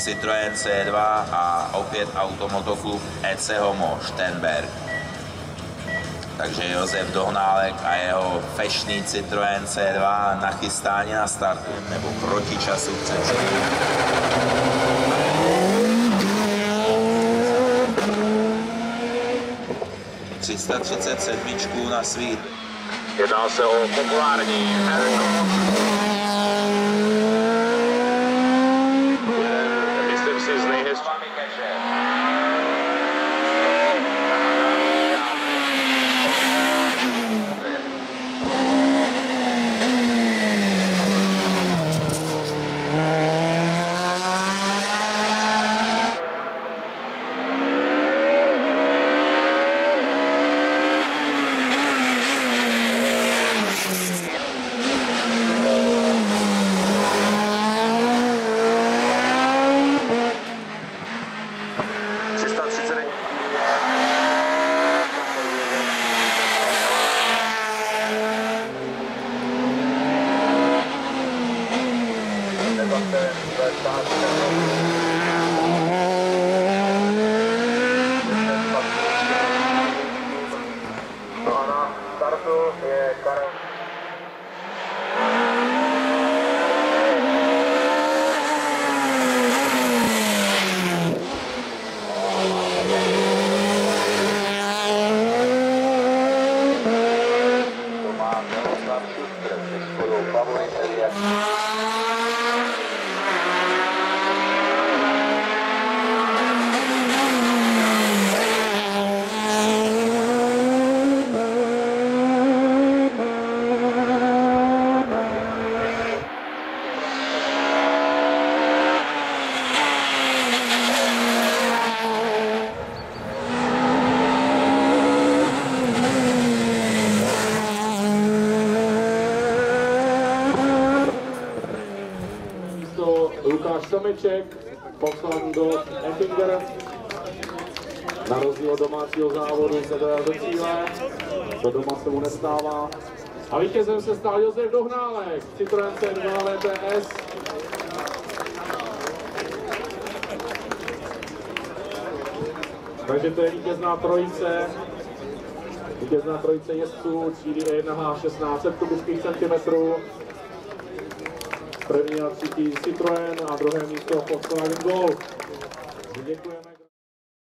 Citroën C2 a opět Automotoklub EC Homo Štenberg. Takže Josef Dohnálek a jeho fešný Citroën C2 nachystání na start nebo proti času přece. 337 na svít. Jedná se o populární startu místo Lukáš Sameček, poslán do Ettinger. Na rozdíl domácího závodu se dojel do cíle, to doma se mu nestává. A vítězem se stal Josef Dohnálek, Citroën C2 LTS. Takže to je vítězná trojice, vítězná trojice jezdců třídy E1H 1600 kubických centimetrů. První a třetí Citroën a druhé místo Volkswagen Golf. Děkujeme.